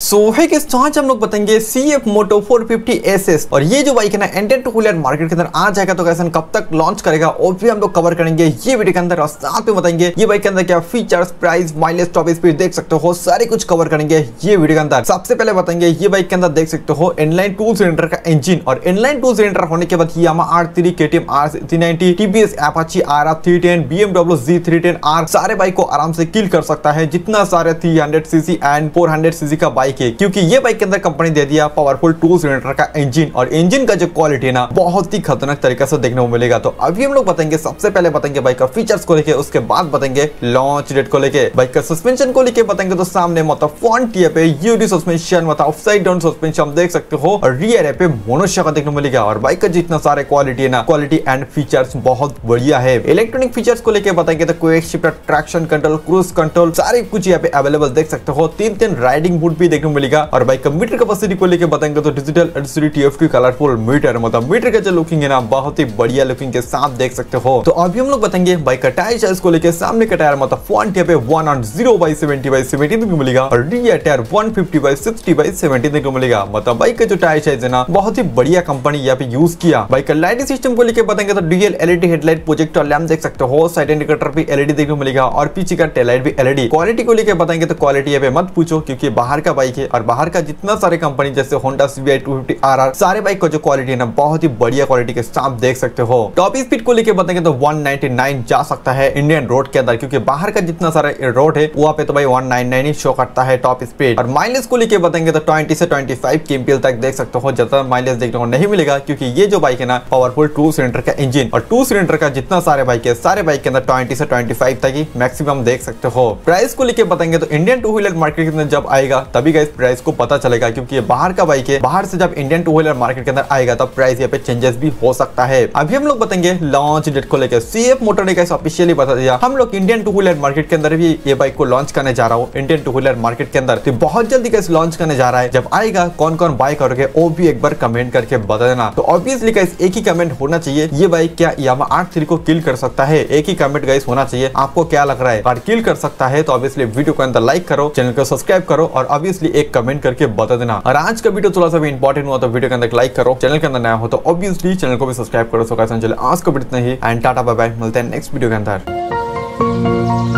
सो है कि आज हम लोग बताएँगे सी एफ़ मोटो 450 एस और ये जो बाइक है ना एंटेड टू व्हीलर मार्केट के अंदर आ जाएगा तो कैसे कब तक लॉन्च करेगा, और भी हम लोग कवर करेंगे ये वीडियो के अंदर, और साथ में बताएँगे ये बाइक के अंदर क्या features price mileage top speed देख सकते हो, सारे कुछ कवर करेंगे ये वीडियो के अंदर। सबसे पहले बताएँगे ये बाइक के अंदर देख सकते हो इनलाइन टू सिलेंडर का इंजिन और इनलाइन टू सिलेंडर होने के बाद Yamaha R three K T M R three ninety TVS Apache R R three ten BMW G three ten R सारे बाइक को आराम से किल कर सकता है, जितना सारे three hundred CC and four hundred CC का बाइक है क्योंकि ये बाइक के अंदर कंपनी दे दिया पावरफुल टू सिलेंडर का इंजन और इंजन का जो क्वालिटी है ना, बहुत ही खतरनाक तरीके से देखने को मिलेगा। तो अभी हम लोग बताएँगे, सबसे पहले बताएँगे बाइक का फीचर्स को लेके, उसके बाद बताएँगे लॉन्च डेट को लेके बाइक का सस्पेंशन को लेके बताएँगे। तो सामने मतलब फ्रंट टियर पे यूडी सस्पेंशन मतलब अपसाइड डाउन सस्पेंशन हम देख सकते हो, और रियर पे मोनोशा का देखने को मिलेगा। और बाइक का जितना सारे क्वालिटी है ना क्वालिटी एंड फीचर्स बहुत बढ़िया है। इलेक्ट्रॉनिक फीचर्स को लेके बताएँगे तो quick shift traction control cruise control सारे कुछ यहाँ पे अवेलेबल देख सकते हो। तीन तीन राइडिंग बूट भी देखने मिलेगा। और बाइक का मीटर कैपेसिटी को लेकर बताएँगे तो डिजिटल कलरफुल मीटर मतलब मीटर का जो लुकिंग है ना, बहुत ही बढ़िया लुकिंग के साथ देख सकते हो। तो अभी हम लोग बताएँगे का टायर साइज़ को लेके सामने का टायर मतलब फ्रंट टियर पे 1 ऑन 0 बाई 70 बाई 70 देखने मिलेगा। और रियर टायर 150 बाई 60 बाई 70 देखने मिलेगा। मतलब बाइक का जो टायर साइज़ है ना, बहुत ही बढ़िया कंपनी यहाँ पे यूज़ किया। बाइक का लाइटिंग सिस्टम को लेकर बताएँगे तो DL LED headlight projector lamp देख सकते हो। साइड इंडिकेटर पे एलईडी देखने मिलेगा। और पीछे का टेलाइट भी एलईडी क्वालिटी को लेके बताएँगे तो क्वालिटी यहाँ पे मत पूछो, क्योंकि बाहर का है। और बाहर का जितना सारे कंपनी जैसे होंडा सीबीआई 250 आरआर सारे बाइक का जो क्वालिटी है ना, बहुत ही बढ़िया क्वालिटी के साथ देख सकते हो। टॉप स्पीड को लेके बताएँगे तो 199 जा सकता है इंडियन रोड के अंदर, क्योंकि बाहर का जितना सारा रोड है, वहाँ पे तो भाई 199 ही शो करता है टॉप स्पीड और माइलेज को लेकर बताएँगे तो 20 से 25 केएमपीएल तक देख सकते हो, ज़्यादा माइलेज देखने को नहीं मिलेगा, क्योंकि ये जो बाइक है ना पावरफुल टू सिलेंडर का इंजन और टू सिलेंडर का जितना सारे बाइक है, सारे बाइक के अंदर ट्वेंटी से ट्वेंटी तक ही मैक्सिमम देख सकते हो। प्राइस को लेकर बताएँगे तो इंडियन टू व्हीलर मार्केट के अंदर जब आएगा, तभी गाइस प्राइस को पता चलेगा क्योंकि ये बाहर का बाइक है। बाहर से जब इंडियन टू व्हीलर मार्केट के अंदर आएगा, तब प्राइस यहाँ पे चेंजेस भी हो सकता है। अभी हम लोग बताएँगे लॉन्च डेट को लेकर। सीएफ मोटर ने कैसे ऑफिशियली बता दिया। हम लोग इंडियन टू व्हीलर मार्केट के अंदर भी ये बाइक को लॉन्च करने जा रहा हूँ। इंडियन टू व्हीलर मार्केट के अंदर। तो बहुत जल्दी कैसे लॉन्च करने जा रहा है। जब आएगा कौन कौन बाय करोगे, वो भी एक बार कमेंट करके बता देना। तो ऑब्वियसली गाइस एक ही कमेंट होना चाहिए। ये बाइक क्या यामा आठ थ्री को किल कर सकता है? एक ही कमेंट गाइस होना चाहिए। आपको क्या लग रहा है? अगर किल कर सकता है तो ऑब्वियसली वीडियो को अंदर लाइक करो चैनल को सब्सक्राइब करो और ऑब्वियसली कि एक कमेंट करके बता देना। और आज का वीडियो थोड़ा सा भी इंपॉर्टेंट हुआ तो वीडियो के अंदर लाइक करो। चैनल के अंदर नया हो तो ऑब्वियसली चैनल को भी सब्सक्राइब करो सो कैसे चले आज का वीडियो इतना ही एंड टाटा बाय बाय मिलते हैं नेक्स्ट वीडियो के अंदर।